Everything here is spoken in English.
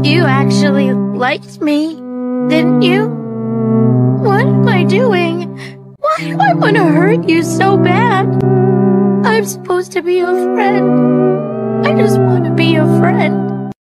You actually liked me, didn't you? What am I doing? Why do I want to hurt you so bad? I'm supposed to be a friend. I just want to be a friend.